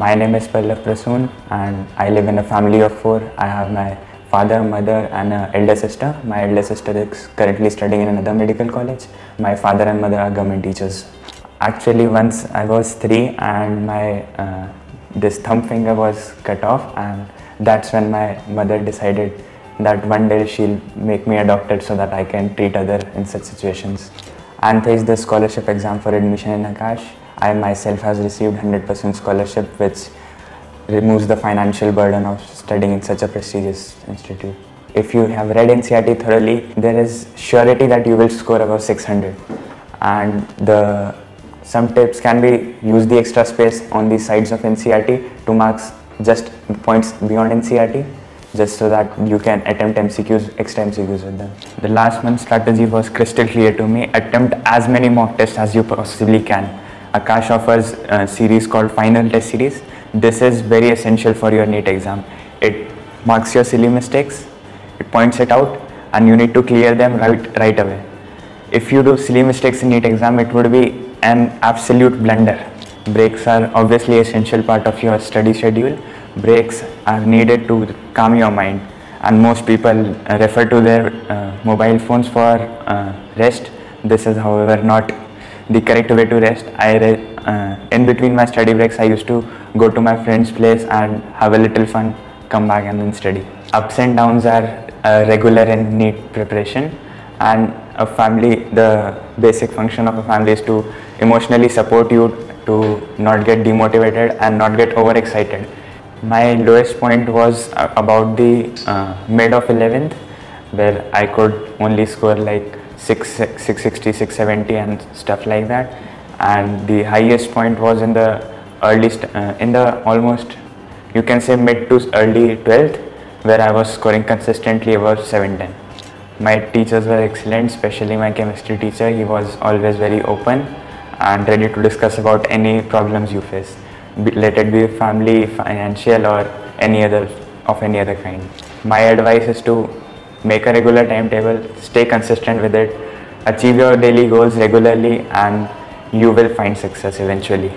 My name is Pallav Prasoon and I live in a family of four. I have my father, mother and an elder sister. My elder sister is currently studying in another medical college. My father and mother are government teachers. Actually once I was three and my uh, this thumb finger was cut off and that's when my mother decided that one day she'll make me a doctor so that I can treat other in such situations. ANTHE is the scholarship exam for admission in Aakash. I myself has received 100% scholarship which removes the financial burden of studying in such a prestigious institute. If you have read NCERT thoroughly, there is surety that you will score above 600 and the some tips can be use the extra space on the sides of NCERT to marks just points beyond NCERT just so that you can attempt MCQs, extra MCQs with them. The last month strategy was crystal clear to me. Attempt as many mock tests as you possibly can. Aakash offers a series called Final Test Series. This is very essential for your NEET exam. It marks your silly mistakes, it points it out and you need to clear them right, right away. If you do silly mistakes in NEET exam, it would be an absolute blunder. Breaks are obviously essential part of your study schedule. Breaks are needed to calm your mind and most people refer to their uh, mobile phones for uh, rest. This is however not the correct way to rest. I uh, in between my study breaks, I used to go to my friend's place and have a little fun, come back and then study. Ups and downs are uh, regular and NEET preparation, and a family, the basic function of a family is to emotionally support you to not get demotivated and not get overexcited. My lowest point was uh, about the uh, mid of 11th, where I could only score like 6, 660, 670 and stuff like that. And the highest point was in the early, uh, in the almost, you can say mid to early 12th, where I was scoring consistently above 710. My teachers were excellent, especially my chemistry teacher. He was always very open and ready to discuss about any problems you face, let it be family, financial or any other of any other kind. My advice is to make a regular timetable, stay consistent with it, achieve your daily goals regularly and you will find success eventually.